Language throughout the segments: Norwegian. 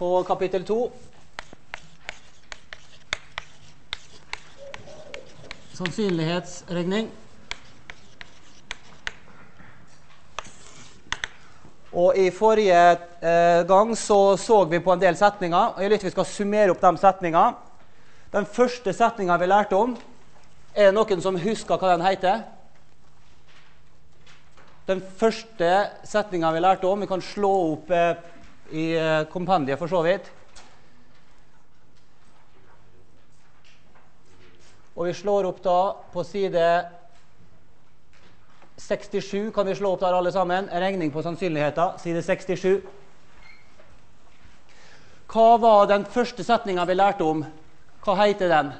på kapittel 2. Sannsynlighetsregning. Og I forrige eh, gang så, så vi på en del setninger. og Jeg vil vi skal summere opp de setningene. Den første setninga vi lærte om, er det noen som husker hva den heter? Den første setninga vi lærte om Vi kan slå opp eh, i eh, kompendiet for så vidt. Og vi slår opp da på side 67 kan vi slå opp der alle sammen. Regning på sannsynligheter, side 67. Hva var den første setninga vi lærte om? Hva heter den?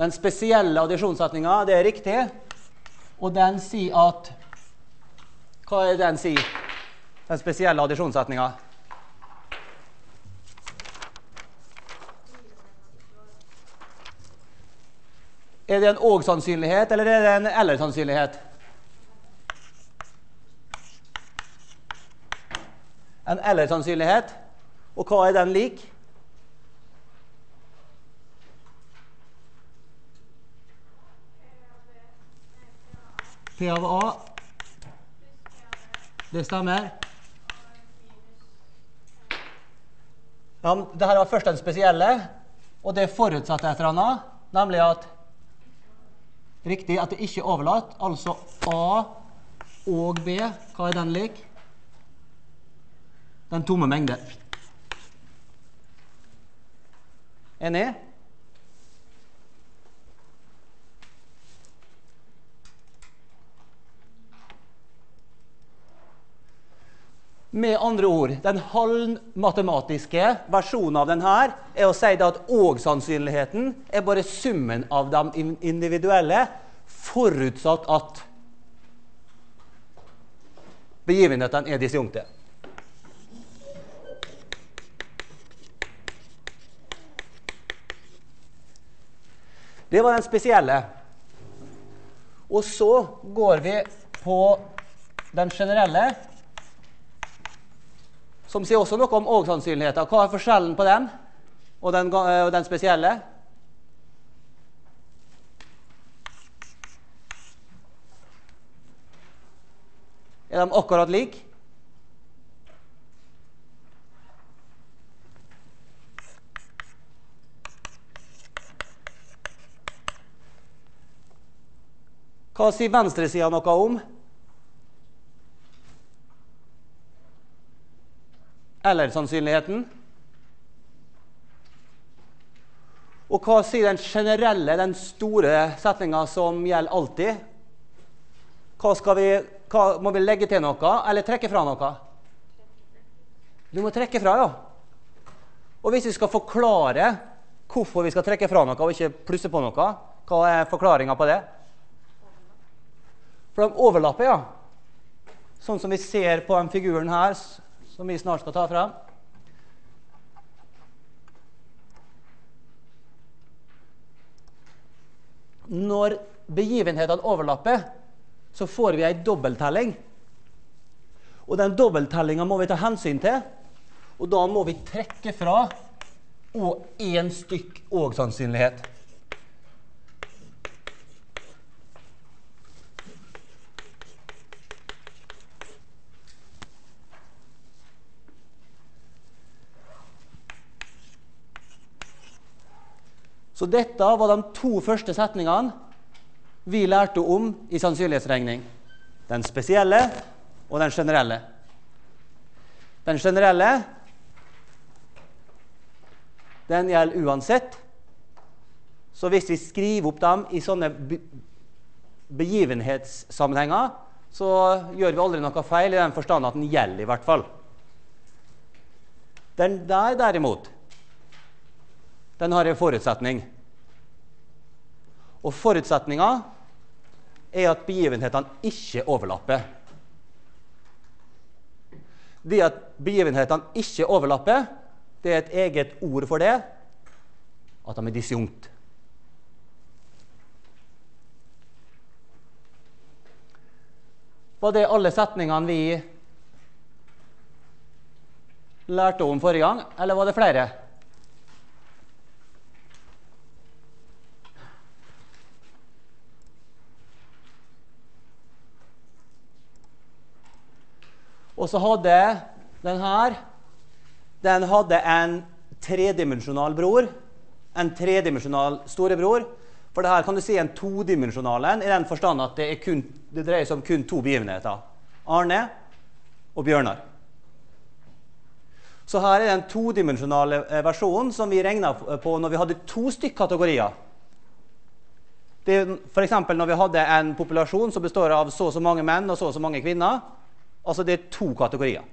Den spesielle addisjonssetninga, det er riktig. Og den sier at Hva er den sier? Den spesielle addisjonssetninga? Er det en og-sannsynlighet, eller er det en eller-sannsynlighet? En eller-sannsynlighet. Og hva er den lik? P av A. Det stemmer. Ja, Dette var først den spesielle, og det forutsatte et eller annet, nemlig at Riktig at det ikke er overlatt. Altså A og B. Hva er den lik? Den tomme mengde. Enig? Med andre ord, den halvmatematiske versjonen av denne er å si at og-sannsynligheten er bare summen av de individuelle, forutsatt at begivenhetene er disjunkte. Det var den spesielle. Og så går vi på den generelle som sier også noe om og-sannsynligheter. Hva er forskjellen på den og den, og den spesielle? Er de akkurat like? Hva sier venstresida noe om? Eller sannsynligheten. Og hva sier den generelle, den store setninga som gjelder alltid? Hva skal vi, hva, må vi legge til noe, eller trekke fra noe? Du må trekke fra, ja. Og hvis vi skal forklare hvorfor vi skal trekke fra noe og ikke plusse på noe, hva er forklaringa på det? For de overlapper, ja. Sånn som vi ser på den figuren her, som vi snart skal ta fram. Når begivenhetene overlapper, så får vi ei dobbelttelling. Og den dobbelttellinga må vi ta hensyn til. Og da må vi trekke fra og én stykk og-sannsynlighet. Så dette var de to første setningene vi lærte om i sannsynlighetsregning. Den spesielle og den generelle. Den generelle den gjelder uansett. Så hvis vi skriver opp dem i sånne begivenhetssammenhenger, så gjør vi aldri noe feil i den forstand at den gjelder, i hvert fall. Den der, derimot, den har en forutsetning. Og forutsetninga er at begivenhetene ikke overlapper. Det at begivenhetene ikke overlapper, det er et eget ord for det at de er disjunkt. Var det alle setningene vi lærte om forrige gang, eller var det flere? Og så hadde den her Den hadde en tredimensjonal bror. En tredimensjonal storebror. For det her kan du si en todimensjonal en, i den forstand at det, kun, det, dreier seg om kun to begivenheter. Arne og Bjørnar. Så her er den todimensjonale eh, versjonen som vi regna på når vi hadde to stykk kategorier. F.eks. når vi hadde en populasjon som består av så og så mange menn og så og så mange kvinner. Altså det er to kategorier.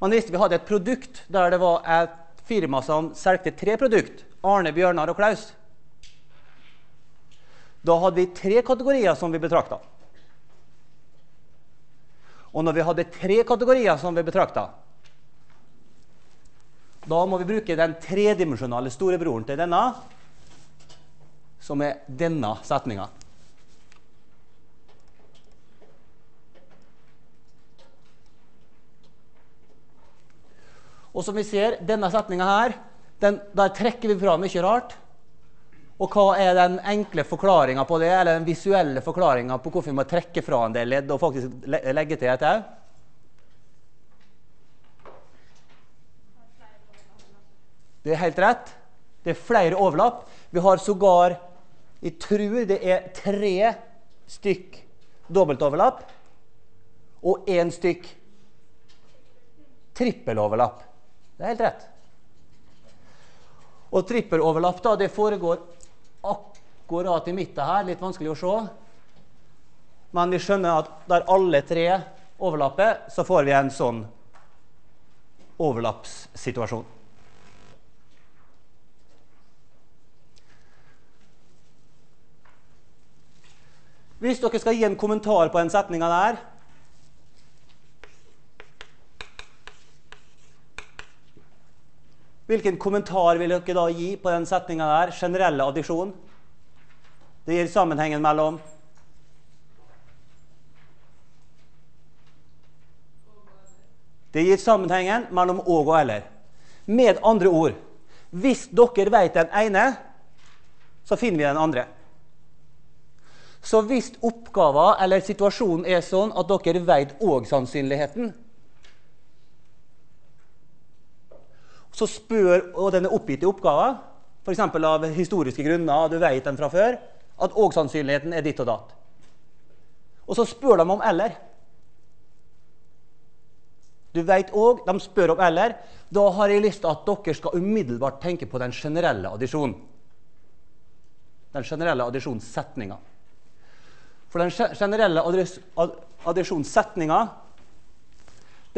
Man visste vi hadde et produkt der det var et firma som solgte tre produkt. Arne, Bjørnar og Klaus. Da hadde vi tre kategorier som vi betrakta. Og når vi hadde tre kategorier som vi betrakta, da må vi bruke den tredimensjonale storebroren til denne, som er denne setninga. Og som vi ser, denne setninga her, den, der trekker vi fra mye rart. Og hva er den enkle forklaringa på det, eller den visuelle forklaringa på hvorfor vi må trekke fra en del ledd og faktisk legge til et au? Det er helt rett. Det er flere overlapp. Vi har sågar Jeg tror det er tre stykk dobbeltoverlapp og én stykk trippeloverlapp. Det er helt rett. Og trippeloverlapp da, det foregår akkurat i midten her. Litt vanskelig å se. Men vi skjønner at der alle tre overlapper, så får vi en sånn overlappssituasjon. Hvis dere skal gi en kommentar på den setninga der Hvilken kommentar vil dere da gi på den setninga der? Generelle addisjon. Det gir sammenhengen mellom Det gir sammenhengen mellom og og eller. Med andre ord Hvis dere vet den ene, så finner vi den andre. Så hvis oppgaven eller situasjonen er sånn at dere vet òg sannsynligheten, så spør, og den er oppgitt i oppgaven, f.eks. av historiske grunner, du vet den fra før, at òg-sannsynligheten er ditt og datt. Og så spør de om eller. Du vet òg, de spør om eller. Da har jeg lyst til at dere skal umiddelbart tenke på den generelle addisjonen. Den generelle addisjonssetninga. For den generelle addisjonssetninga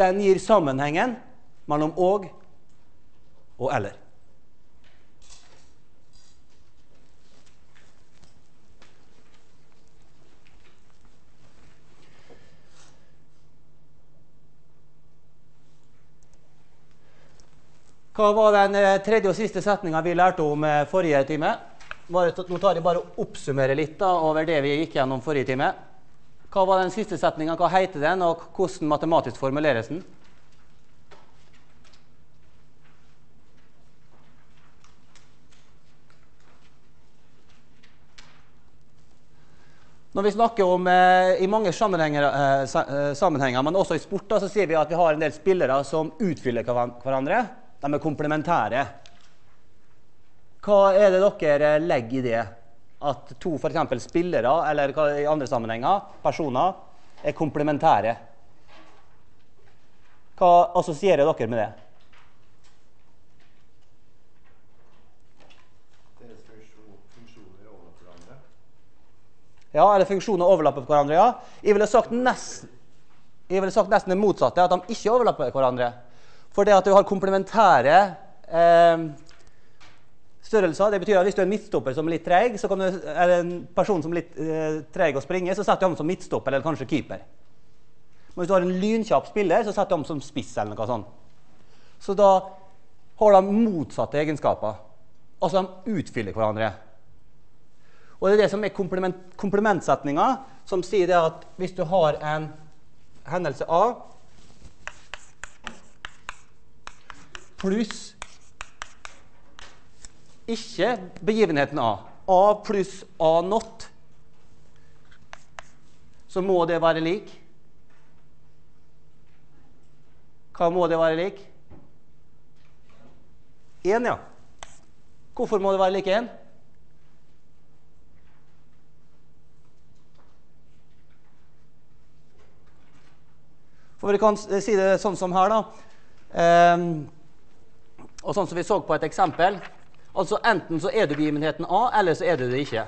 den gir sammenhengen mellom og og eller. Hva var den eh, tredje og siste setninga vi lærte om eh, forrige time? Nå tar jeg bare oppsummere litt da, over det vi gikk gjennom forrige time. Hva var den siste setninga, hva heter den, og hvordan matematisk formuleres den? Når vi snakker om eh, i mange sammenhenger, eh, eh, sammenhenger, men også i sport, så sier vi at vi har en del spillere som utfyller hverandre. De er komplementære. Hva er det dere legger i det? At to for spillere, eller i andre sammenhenger personer, er komplementære. Hva assosierer dere med det? Ja, eller funksjoner overlapper hverandre. ja. Jeg ville sagt nesten, jeg ville sagt nesten det motsatte, at de ikke overlapper hverandre. For det at du har komplementære eh, størrelser, det betyr at hvis du er en midtstopper som er litt treig, så kan du, eller en person som er litt eh, treig å springe, så setter du ham som midtstopper eller kanskje keeper. Men hvis du har en lynkjapp spiller, så setter du ham som spiss eller noe sånt. Så da har de motsatte egenskaper. Altså de utfyller hverandre. Og det er det som er komplement, komplementsetninga, som sier det at hvis du har en hendelse A pluss ikke begivenheten A. A pluss A not. Så må det være lik. Hva må det være lik? 1, ja. Hvorfor må det være lik 1? For vi kan si det sånn som her, da. Um, og sånn som vi så på et eksempel. Altså Enten så er du begivenheten A, eller så er du det ikke.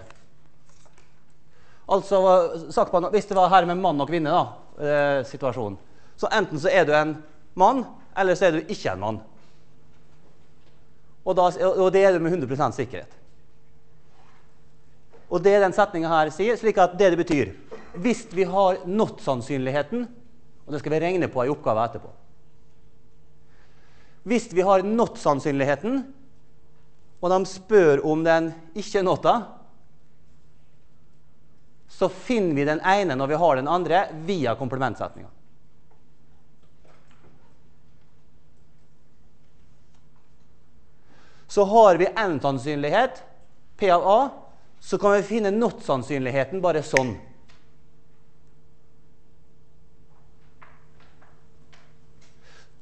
Altså, sagt på, Hvis det var her med mann og kvinne, da, eh, situasjonen, så enten så er du en mann, eller så er du ikke en mann. Og, da, og det er du med 100% sikkerhet. Og det den setninga her sier, slik at det det betyr Hvis vi har not-sannsynligheten og det skal vi regne på i oppgave etterpå. Hvis vi har not-sannsynligheten, og de spør om den ikke er nota, så finner vi den ene når vi har den andre, via komplementsetninga. Så har vi n-sannsynlighet, P av A, så kan vi finne not-sannsynligheten bare sånn.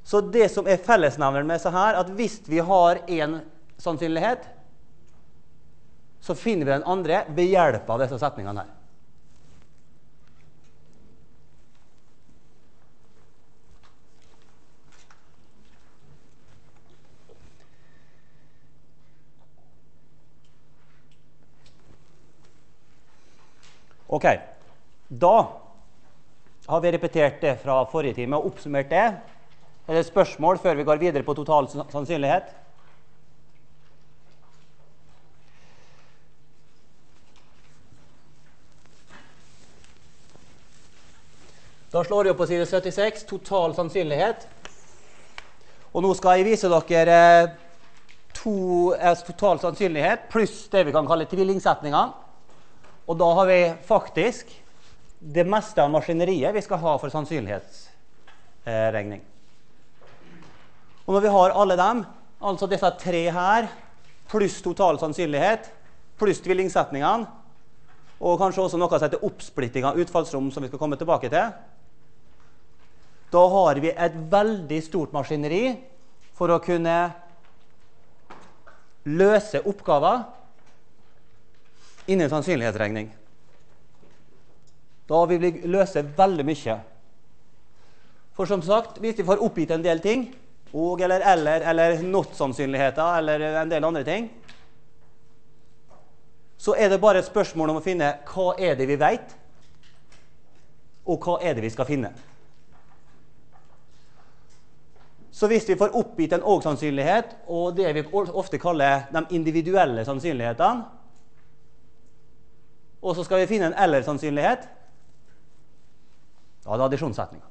Så det som er fellesnevneren med disse her, at hvis vi har én sannsynlighet, så finner vi den andre ved hjelp av disse setningene her. Ok, Da har vi repetert det fra forrige time og oppsummert det. Er det spørsmål før vi går videre på total sannsynlighet? Da slår jeg opp på side 76 total sannsynlighet. Og nå skal jeg vise dere eh, to, eh, total sannsynlighet pluss det vi kan kalle tvillingsetninger. Og da har vi faktisk det meste av maskineriet vi skal ha for sannsynlighetsregning. Og når vi har alle dem, altså disse tre her, pluss total sannsynlighet, pluss tvillingsetningene, og kanskje også noe som heter oppsplitting av utfallsrom, som vi skal komme tilbake til, da har vi et veldig stort maskineri for å kunne løse oppgaver innen sannsynlighetsregning. Da vil vi løse veldig mye. For som sagt, hvis vi får oppgitt en del ting, og eller eller eller not-sannsynligheter eller en del andre ting, så er det bare et spørsmål om å finne hva er det vi vet, og hva er det vi skal finne. Så hvis vi får oppgitt en og-sannsynlighet og det vi ofte kaller de individuelle sannsynlighetene, og så skal vi finne en eller-sannsynlighet. Da er det addisjonssetninga.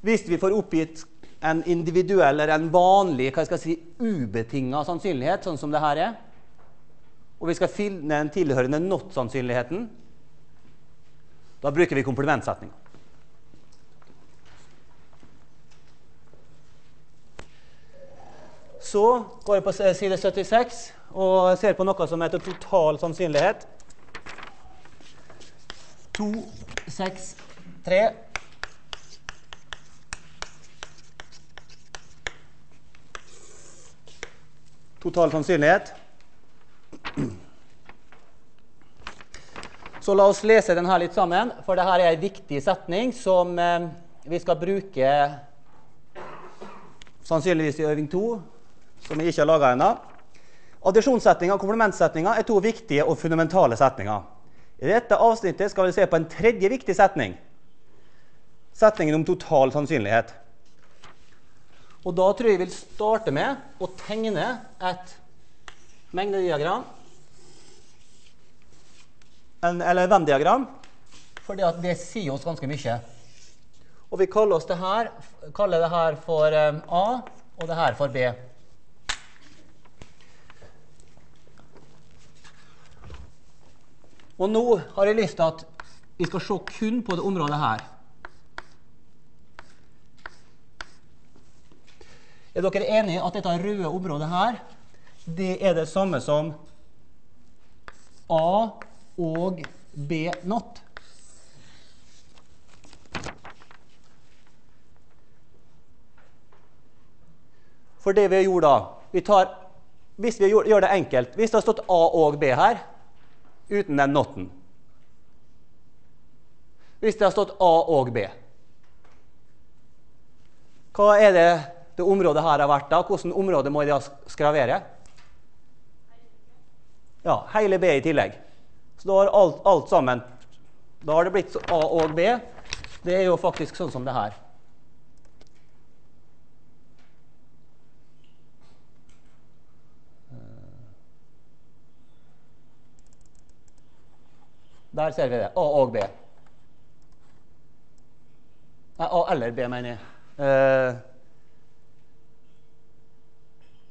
Hvis vi får oppgitt en individuell eller en vanlig hva skal si, ubetinga sannsynlighet, sånn som det her er, og vi skal finne den tilhørende not-sannsynligheten, da bruker vi komplementsetninga. Så går jeg på side 76 og ser på noe som heter total sannsynlighet. 2, 6, 3 Total sannsynlighet. Så la oss lese den her litt sammen, for dette er en viktig setning som eh, vi skal bruke sannsynligvis i øving 2, som vi ikke har laga ennå. Addisjonssetninga og komplementsetninga er to viktige og fundamentale setninger. I dette avsnittet skal vi se på en tredje viktig setning. Setningen om total sannsynlighet. Og Da tror jeg vi vil starte med å tegne et mengdediagram. En, eller Venn-diagram. For det sier oss ganske mye. Og vi kaller, det her, kaller det her for eh, A, og det her for B. Og nå har jeg lyst til at vi skal se kun på det området her. Er dere enige at dette røde området her, det er det samme som A og B not? For det vi gjorde da vi tar, Hvis vi gjør det enkelt Hvis det har stått A og B her uten den noten Hvis det har stått A og B Hva er det det området her har vært da? Hvilket område må de skravere? Ja, hele B i tillegg. Så da har alt, alt sammen Da har det blitt A og B. Det er jo faktisk sånn som det her. Der ser vi det. A og B. Nei, A eller B, mener jeg.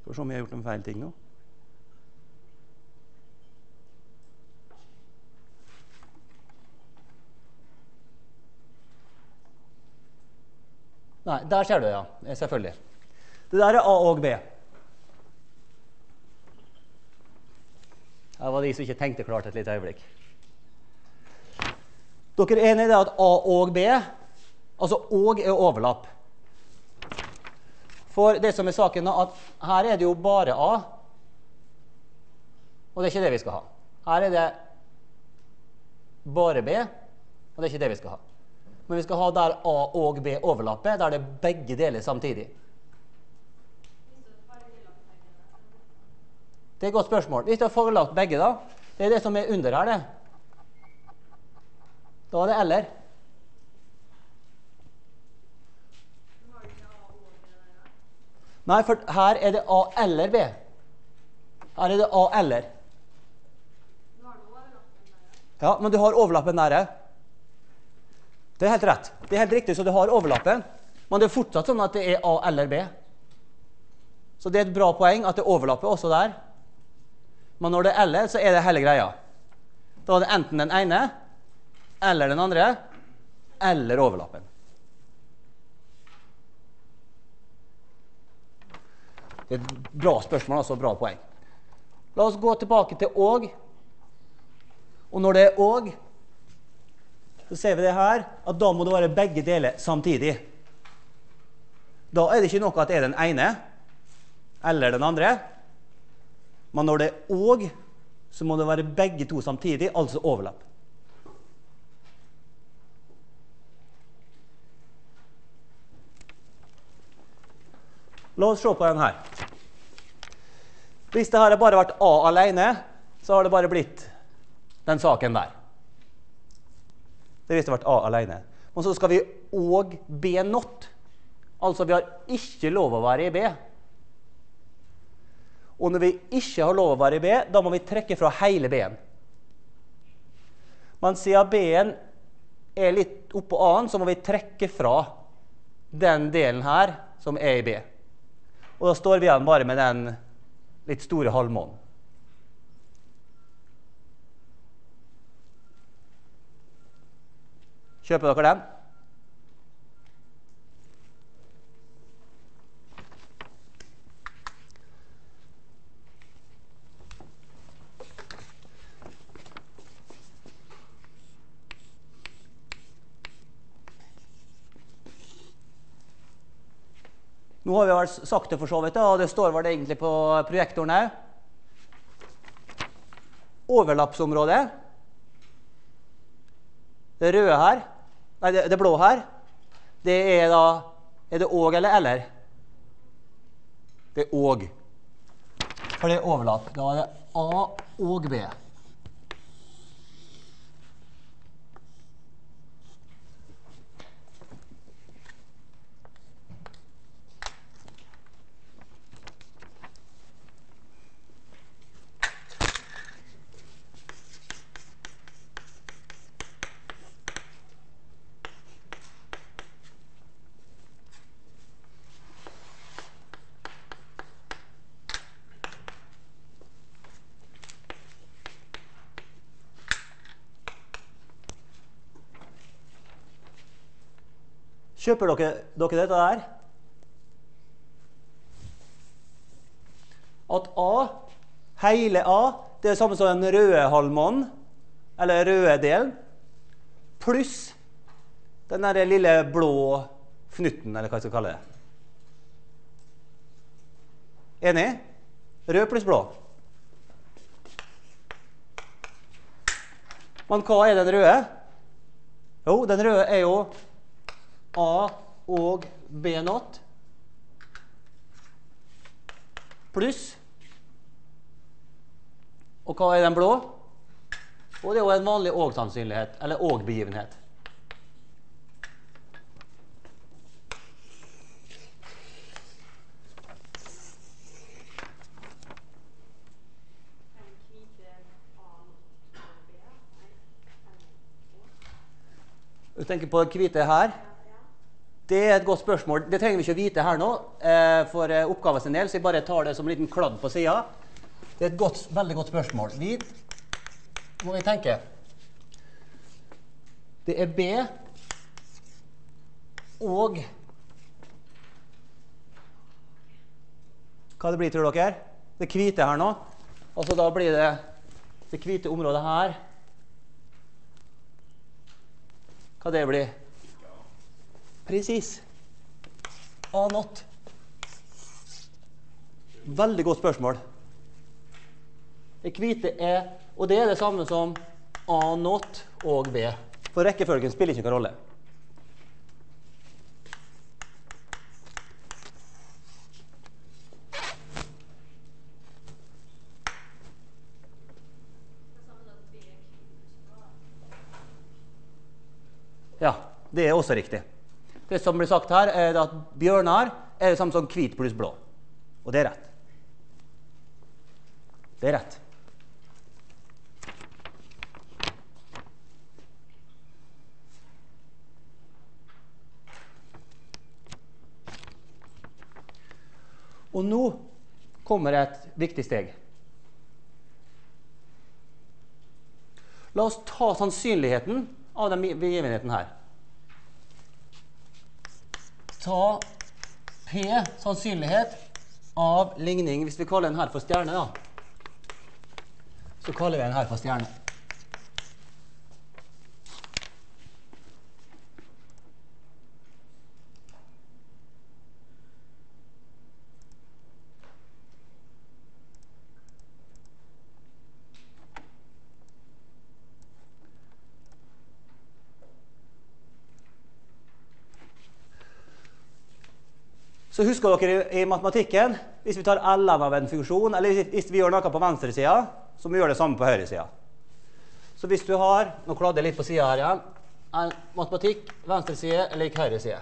Uh, så jeg har gjort noen feil ting nå. Nei, der ser du, ja. Selvfølgelig. Det der er A og B. Det var de som ikke tenkte klart et lite øyeblikk. Dere er enig i det at A og B Altså og er overlapp. For det som er saken, er at her er det jo bare A. Og det er ikke det vi skal ha. Her er det bare B, og det er ikke det vi skal ha. Men vi skal ha der A og B overlapper, der det er begge deler samtidig. Det er et godt spørsmål. Hvis du har forelagt begge, da Det er det som er under her, det. Da er det eller. Nei, for her er det A eller B. Her er det A eller. Ja, men du har overlappen der. Det er helt rett. Det er helt riktig, så du har overlappen. Men det er fortsatt sånn at det er A eller B. Så det er et bra poeng at det overlapper også der. Men når det er eller, så er det hele greia. Da er det enten den ene eller den andre eller overlappen. Det er et bra spørsmål, altså bra poeng. La oss gå tilbake til og. Og når det er og, så ser vi det her at da må det være begge deler samtidig. Da er det ikke noe at det er den ene eller den andre. Men når det er og, så må det være begge to samtidig, altså overlapp. La oss se på den her. Hvis det hadde bare vært A alene, så har det bare blitt den saken der. Det hvis det har vært A alene. Men så skal vi òg B not. Altså vi har ikke lov å være i B. Og når vi ikke har lov å være i B, da må vi trekke fra hele B-en. Men siden B-en er litt oppå A-en, så må vi trekke fra den delen her som er i B. Og da står vi igjen bare med den litt store halvmånen. Kjøper dere den? Nå har vi vel sagt det for så vidt, og det står vel egentlig på projektoren òg. Overlappsområdet. Det røde her, nei, det, det blå her, det er da Er det òg eller eller? Det er òg. For det er overlapp. Da er det A og B. Kjøper dere, dere dette der? At A, hele A, det er det samme som den røde halvmånen, eller røde delen, pluss den der lille blå fnutten, eller hva jeg skal kalle det. Enig? Rød pluss blå. Men hva er den røde? Jo, den røde er jo A og B not pluss Og hva er den blå? Og det er jo en vanlig og-sannsynlighet, eller og-begivenhet. Du tenker på det hvite her? Det er et godt spørsmål. Det trenger vi ikke å vite her nå eh, for eh, oppgaven sin del, så jeg bare tar det som en liten kladd på sida. Det er et godt, veldig godt spørsmål. Vi må vi tenke. Det er B og Hva det blir, tror dere? Det hvite her nå. Altså da blir det det hvite området her. Hva det blir? Presis. A not. Veldig godt spørsmål. Det hvite er Og det er det samme som A not og B. For rekkefølgen spiller ikke noen rolle. Ja, det er også riktig. Det som blir sagt her, er at bjørnar er det samme som hvit pluss blå. Og det er rett. Det er rett. Og nå kommer et viktig steg. La oss ta sannsynligheten av den begivenheten her. Ta P sannsynlighet av ligning Hvis vi kaller den her for stjerne, da, så kaller vi den her for stjerne. Så husker dere i, matematikken hvis vi tar ln av en funksjon, eller hvis vi gjør noe på venstresida, så må vi gjøre det samme på høyresida. Så hvis du har Nå kladder jeg litt på sida her igjen. En matematikk, venstre side er lik høyre side.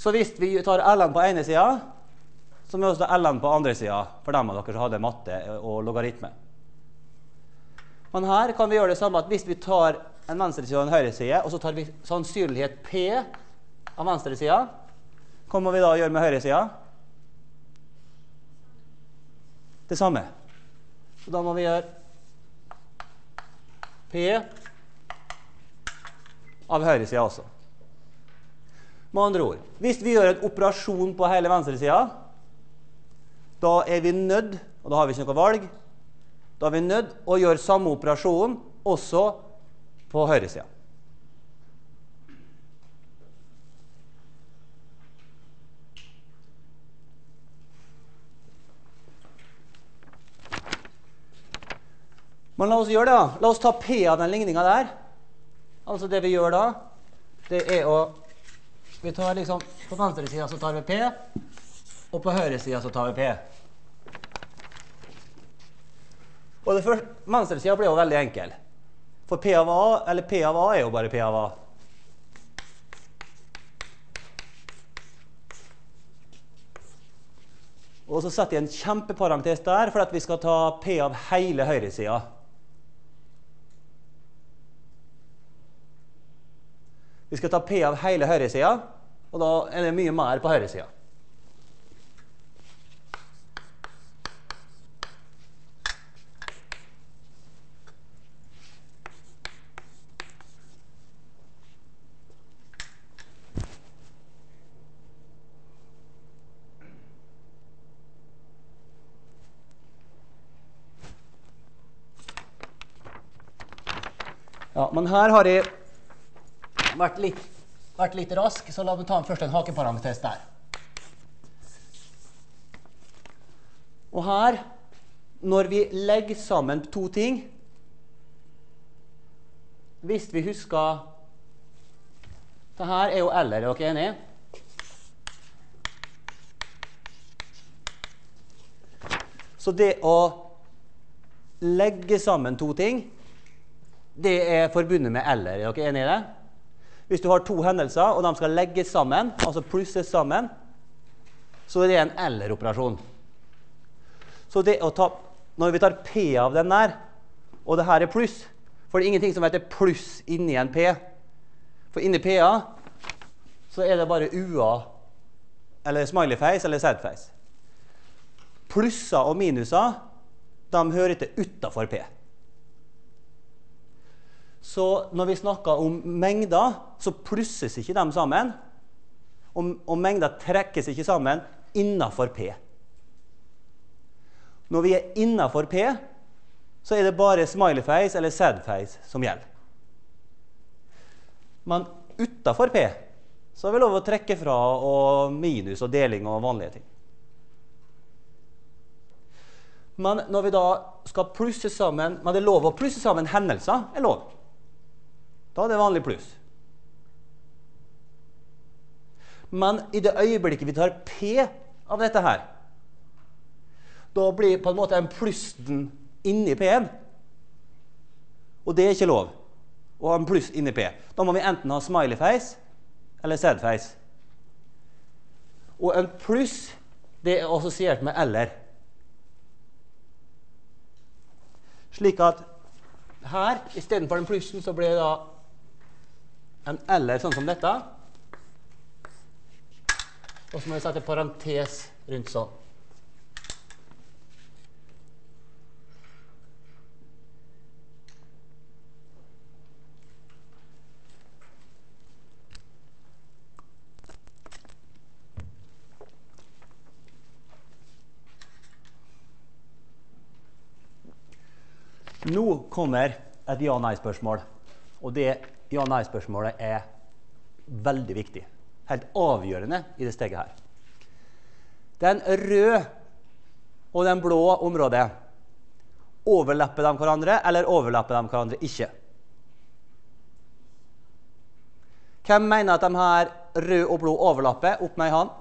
Så hvis vi tar ln på ene sida, så må vi også ta ln på andre sida, for dem av dere som hadde matte og logaritme. Men her kan vi gjøre det samme at hvis vi tar en venstreside og en høyreside, og så tar vi sannsynlighet P av venstresida, hva må vi da gjøre med høyresida? Det samme. Og da må vi gjøre P av høyresida også. Med andre ord, hvis vi gjør en operasjon på hele venstresida, da er vi nødt, og da har vi ikke noe valg, da er vi nødt å gjøre samme operasjon også på høyresida. Men la oss gjøre det. da. La oss ta P av den ligninga der. Altså det vi gjør da, det er å Vi tar liksom På venstre side så tar vi P, og på høyre side så tar vi P. Og det første, Venstre sida blir jo veldig enkel. For P av A, eller P av A er jo bare P av A. Og så setter jeg en kjempeparentes der for at vi skal ta P av hele høyresida. Vi skal ta P av hele høyresida, og da er det mye mer på høyresida. Ja, men her har jeg vært litt, vært litt rask, så la meg ta først en hakeparentes der. Og her, når vi legger sammen to ting Hvis vi husker Det her er jo L-er, er dere enige? Så det å legge sammen to ting det er forbundet med eller. Er dere enige i det? Hvis du har to hendelser, og de skal legges sammen, altså plusses sammen, så er det en eller-operasjon. Så det å ta, når vi tar P av den der, og det her er pluss For det er ingenting som heter pluss inni en P. For inni P-a så er det bare U-a, eller smileyface eller sadface. Plusser og minuser de hører ikke utafor P. Så når vi snakker om mengder, så plusses ikke de sammen. Og, og mengder trekkes ikke sammen innafor P. Når vi er innafor P, så er det bare smileyface eller sadface som gjelder. Men utafor P så har vi lov å trekke fra og minus og deling og vanlige ting. Men når vi da skal plusse sammen Men det er lov å plusse sammen hendelser. er lov. Da er det vanlig pluss. Men i det øyeblikket vi tar P av dette her, da blir på en måte en plussen inni P-en. Og det er ikke lov å ha en pluss inni P. Da må vi enten ha smileyface eller sadface. Og en pluss det er assosiert med eller. Slik at her istedenfor den plussen så blir det da eller sånn som dette. Og så må vi sette parentes rundt sånn. Nå kommer et ja-nei-spørsmål. Og det ja-nei-spørsmålet er veldig viktig. Helt avgjørende i det steget her. Den røde og den blå området, overlapper de hverandre, eller overlapper de hverandre ikke? Hvem mener at de her rød og blå overlapper? Opp med ei hånd.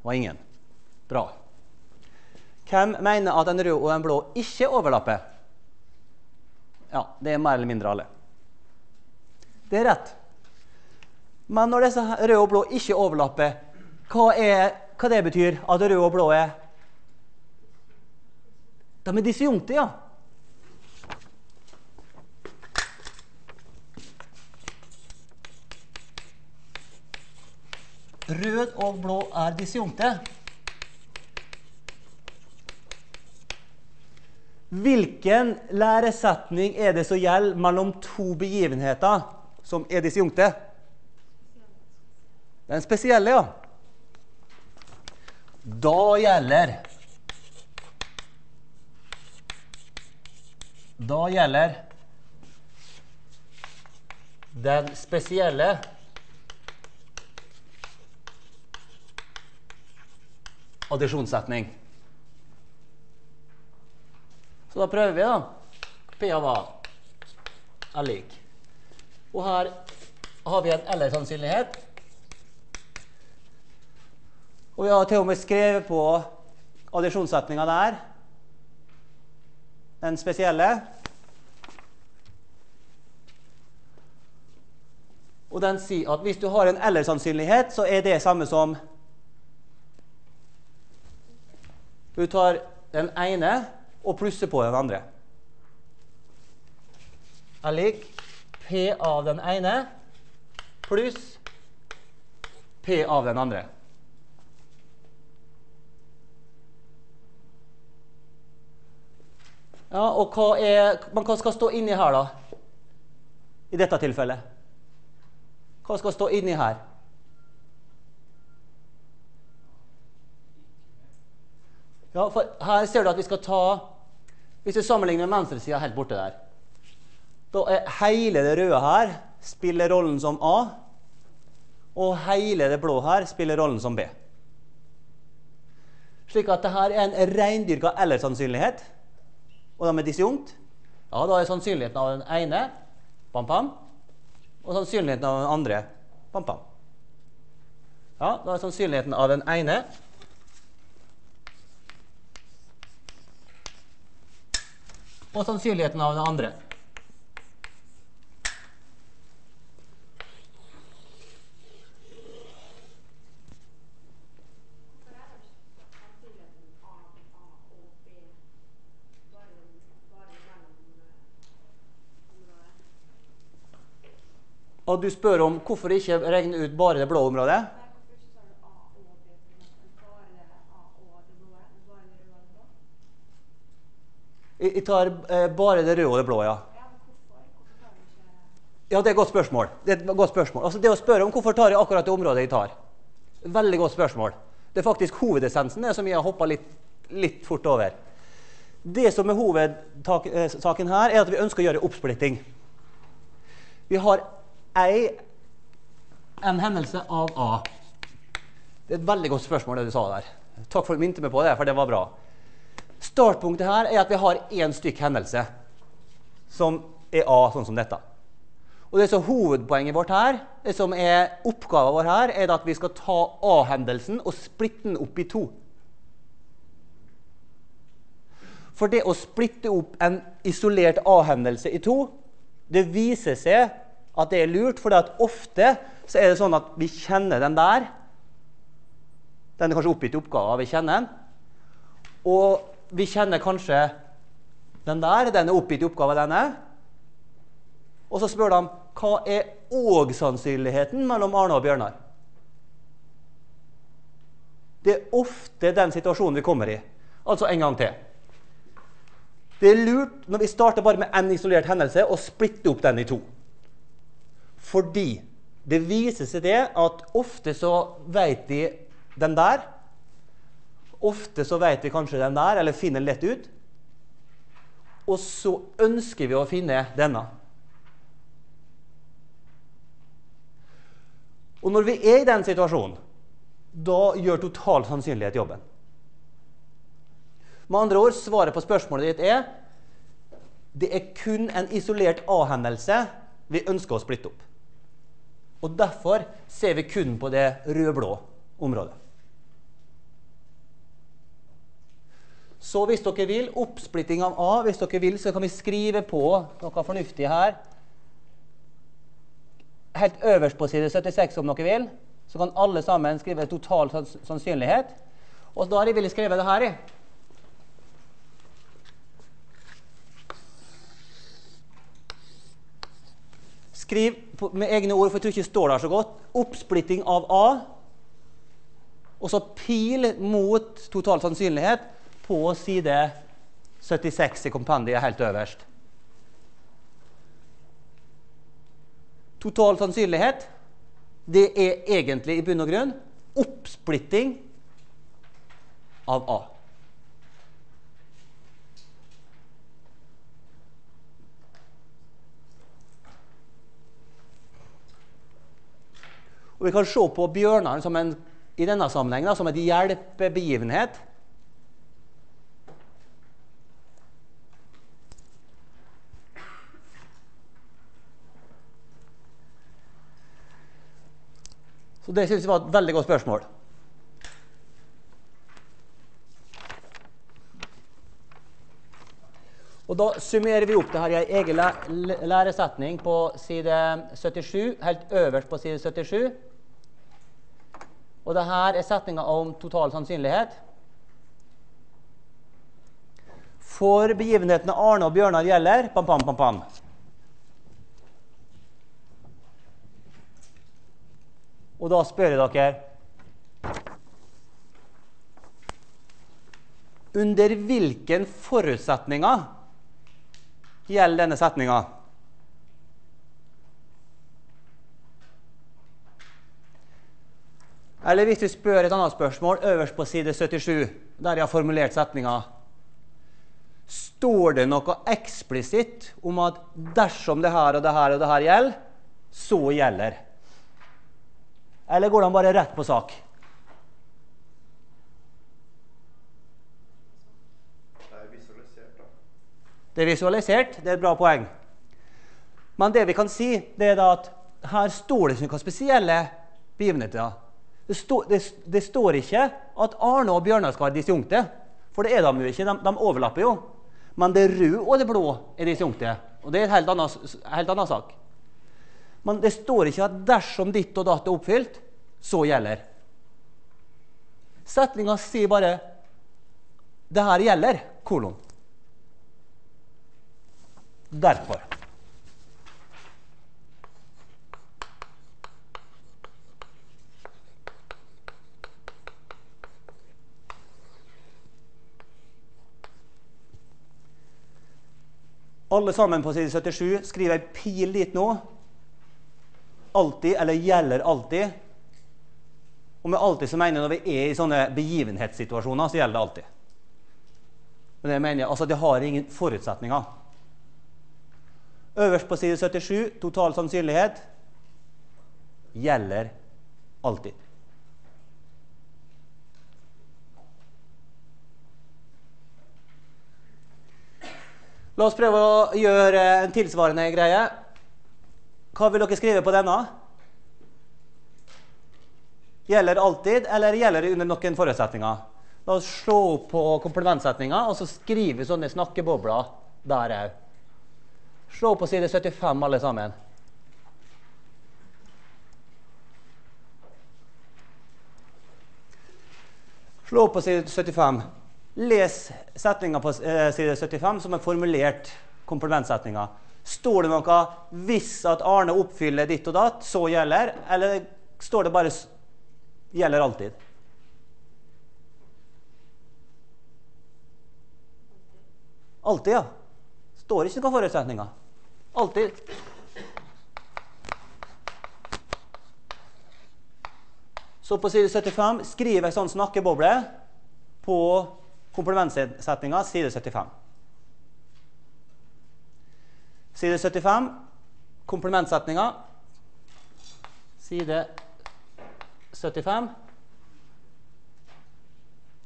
Det var ingen. Bra. Hvem mener at den røde og den blå ikke overlapper? Ja, det er mer eller mindre alle. Det er rett. Men når disse røde og blå ikke overlapper, hva, er, hva det betyr at røde og blå er De er disjunkte, ja. Rød og blå er disjunkte. Hvilken læresetning er det som gjelder mellom to begivenheter som er disjunkte? Den spesielle, ja. Da gjelder Da gjelder den spesielle addisjonssetning. Så da prøver vi, da. P av A er lik. Og her har vi en L-sannsynlighet. Og vi har til og med skrevet på addisjonssetninga der. Den spesielle. Og den sier at hvis du har en L-sannsynlighet, så er det samme som Du tar den ene og plusse på den andre. Er lik P av den ene pluss P av den andre. Ja, og hva, er, men hva skal stå inni her, da? I dette tilfellet? Hva skal stå inni her? Ja, for Her ser du at vi skal ta Hvis du sammenligner med venstresida helt borte der Da er hele det røde her spiller rollen som A, og hele det blå her spiller rollen som B. Slik at dette er en reindyrka eller-sannsynlighet, og de er disjunkt. Ja, da er sannsynligheten av den ene pam, pam, og sannsynligheten av den andre pam, pam. Ja, da er sannsynligheten av den ene og sannsynligheten av den andre. Og du spør om hvorfor ikke regne ut bare det blå området? Jeg tar eh, bare det røde og det blå, ja. Ja, Det er et godt spørsmål. Det er et godt spørsmål. Altså, det å spørre om hvorfor tar jeg akkurat det området jeg tar. Veldig godt spørsmål. Det er faktisk hovedessensen som jeg har hoppa litt, litt, fort over. Det som er hovedsaken her, er at vi ønsker å gjøre oppsplitting. Vi har ei, en hendelse av A. Det er et veldig godt spørsmål, det du sa der. Takk for at du minte meg på det, for det var bra. Startpunktet her er at vi har én stykk hendelse som er A, sånn som dette. Og det som Hovedpoenget vårt her, det som er oppgaven vår her, er at vi skal ta A-hendelsen og splitte den opp i to. For det å splitte opp en isolert A-hendelse i to, det viser seg at det er lurt, for ofte så er det sånn at vi kjenner den der. Den er kanskje oppgitt i oppgaven, vi kjenner den. Og vi kjenner kanskje den der. Den er oppgitt i oppgave, denne. Og så spør de hva er og-sannsynligheten mellom Arne og Bjørnar. Det er ofte den situasjonen vi kommer i. Altså en gang til. Det er lurt når vi starter bare med én isolert hendelse, å splitte opp den i to. Fordi det viser seg det at ofte så vet de den der, Ofte så vet vi kanskje den der, eller finner den lett ut. Og så ønsker vi å finne denne. Og når vi er i den situasjonen, da gjør total sannsynlighet jobben. Med andre ord, svaret på spørsmålet ditt er det er kun en isolert A-hendelse vi ønsker å splitte opp. Og Derfor ser vi kun på det rød-blå området. Så hvis dere vil, oppsplitting av A, hvis dere vil, så kan vi skrive på noe fornuftig her. Helt øverst på side 76, om dere vil, så kan alle sammen skrive total sannsynlighet. Og da har jeg villet skrive det her i. Skriv med egne ord, for jeg tror ikke det står der så godt. Oppsplitting av A. Og så pil mot total sannsynlighet på side 76 i kompendiet helt øverst. Total sannsynlighet det er egentlig i bunn og grunn oppsplitting av A. Og Vi kan se på bjørnene i denne sammenhengen som en hjelpebegivenhet. Så det syns jeg var et veldig godt spørsmål. Og Da summerer vi opp det her i en egen læresetning på side 77, helt øverst på side 77. Og det her er setninga om total sannsynlighet. For begivenhetene Arne og Bjørnar gjelder pam, pam, pam, pam. Og da spør jeg dere Under hvilken forutsetninger gjelder denne setninga? Eller hvis vi spør et annet spørsmål øverst på side 77, der jeg har formulert setninga Står det noe eksplisitt om at dersom det her og det her og det her gjelder, så gjelder? Eller går de bare rett på sak? Det er visualisert, da. Det er visualisert, det er et bra poeng. Men det vi kan si, det er da at her står det ikke noen spesielle begivenheter. Det, det, det står ikke at Arne og Bjørnar skal være disjunkte. For det er de jo ikke. De, de overlapper jo. Men det røde og det blå er disjunkte. Og det er en helt annen, helt annen sak. Men det står ikke at dersom ditt og datt er oppfylt, så gjelder. Setninga sier bare 'det her gjelder', kolon. Derfor. Alle sammen på side 77 skriver ei pil dit nå. Alltid, eller gjelder alltid. Og med alltid så mener jeg når vi er i sånne begivenhetssituasjoner, så gjelder det alltid. Men det mener jeg, altså det har ingen forutsetninger. Øverst på side 77, total sannsynlighet, gjelder alltid. La oss prøve å gjøre en tilsvarende greie. Hva vil dere skrive på denne? Gjelder alltid, eller gjelder det under noen forutsetninger? La oss opp på komplementsetninga, og så skrive sånne snakkebobler der òg. Opp på side 75, alle sammen. Slå på side 75. Les setninga på eh, side 75 som er formulert komplementsetninga. Står det noe 'hvis at Arne oppfyller ditt og datt, så gjelder', eller står det bare 'gjelder alltid'? Alltid, ja. Står ikke noen forutsetninger. Alltid. Så på side 75 skriver jeg sånn snakkeboble på komplementsetninga side 75. Side 75, komplementsetninga, side 75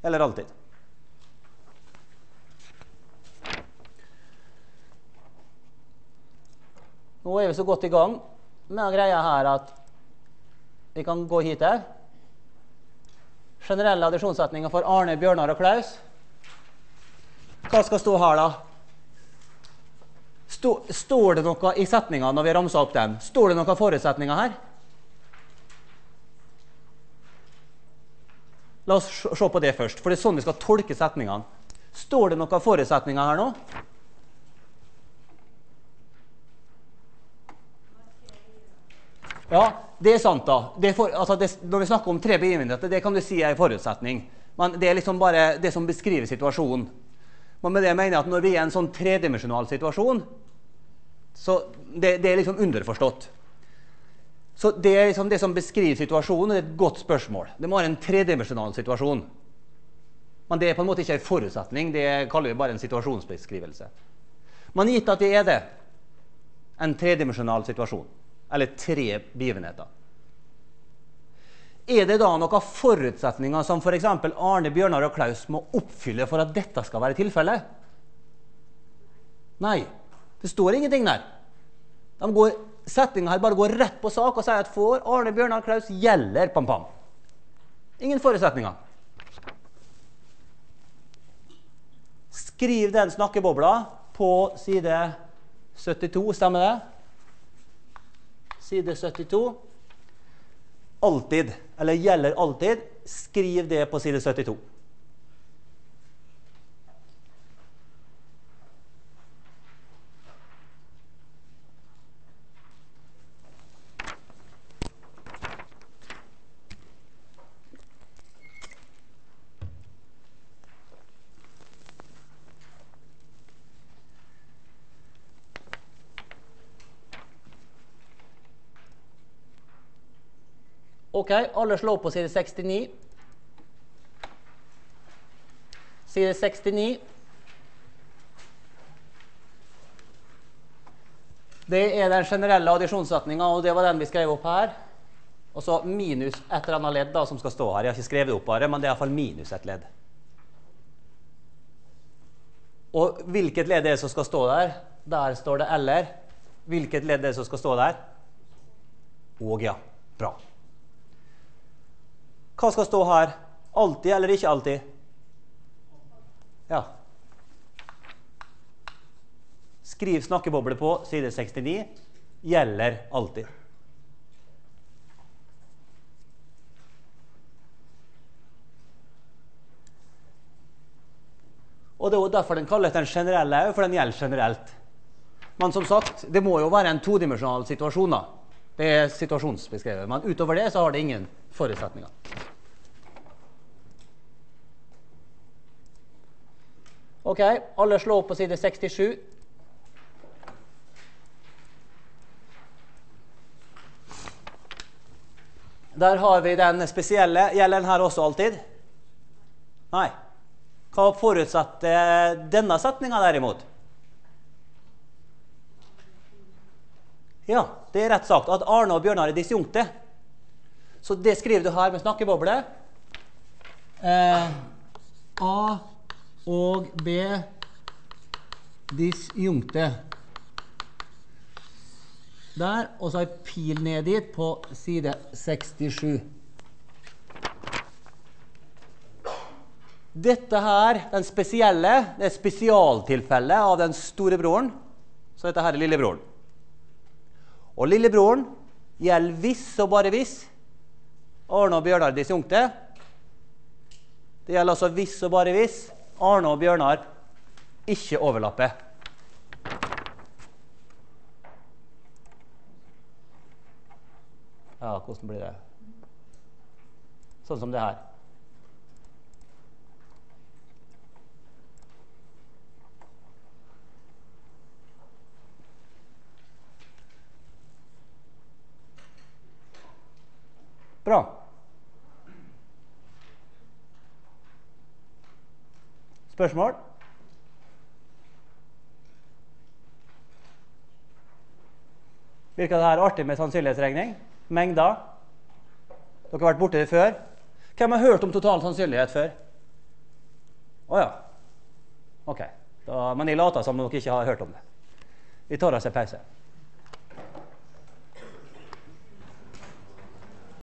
eller alltid. Nå er vi så godt i gang med greia her at vi kan gå hit her. Generelle addisjonssetninger for Arne, Bjørnar og Klaus. Hva skal stå her, da? Stå, står det noe i setninga når vi ramser opp dem? Står det noen forutsetninger her? La oss se på det først, for det er sånn vi skal tolke setningene. Står det noen forutsetninger her nå? Ja, det er sant, da. Er for, altså det, når vi snakker om tre begivenheter, det kan du si er en forutsetning. Men det er liksom bare det som beskriver situasjonen. Men med det mener jeg at når vi er i en sånn tredimensjonal situasjon, så det, det er liksom underforstått. Så det liksom det som beskriver situasjonen, er et godt spørsmål. Det må være en tredimensjonal situasjon. Men det er på en måte ikke en forutsetning, det kaller vi bare en situasjonsbeskrivelse. Men gitt at det er det, en tredimensjonal situasjon, eller tre begivenheter. Er det da noen forutsetninger som f.eks. Arne, Bjørnar og Klaus må oppfylle for at dette skal være tilfellet? Nei. Det står ingenting der. De går, Setninga her bare går rett på sak og sier at for Arne, Bjørnar og Klaus gjelder pam-pam. Ingen forutsetninger. Skriv den snakkebobla på side 72, stemmer det? side 72. Alltid, eller gjelder alltid, skriv det på side 72. Ok, alle slår på side 69. Side 69. Det er den generelle addisjonssetninga, og det var den vi skrev opp her. Og så minus et eller annet ledd da, som skal stå her. Jeg har ikke skrevet det opp bare, men det er iallfall minus et ledd. Og hvilket ledd er det som skal stå der? Der står det 'eller'. Hvilket ledd er det som skal stå der? Og, ja. Bra. Hva skal stå her? Alltid eller ikke alltid? Ja. Skriv snakkeboble på side 69. Gjelder alltid. Og Det er jo derfor den kalles den generelle for den gjelder generelt. Men som sagt, det må jo være en todimensjonal situasjon. da. Det er situasjonsbeskrevet. Men utover det så har det ingen forutsetninger. Ok, alle slår opp på side 67. Der har vi den spesielle. Gjelder den her også alltid? Nei. Hva forutsetter denne setninga derimot? Ja, det er rett sagt at Arne og Bjørnar er disjunkte. Så det skriver du her med snakkeboble. Eh, A og B disjunkte. Der, og så ei pil ned dit på side 67. Dette her, den spesielle, det er spesialtilfellet av den store broren. Så dette her er lillebroren. Og lillebroren gjelder hvis og bare hvis Arne og Bjørnar er disjunkte. Det gjelder altså hvis og bare hvis Arne og Bjørnar ikke overlapper. Ja, hvordan blir det? Sånn som det her. Bra. Spørsmål? Virker det her artig med sannsynlighetsregning? Mengder? Dere har vært borti det før? Hvem har hørt om total sannsynlighet før? Å oh, ja. Ok. Da, men jeg later som dere ikke har hørt om det. Vi tar oss en pause.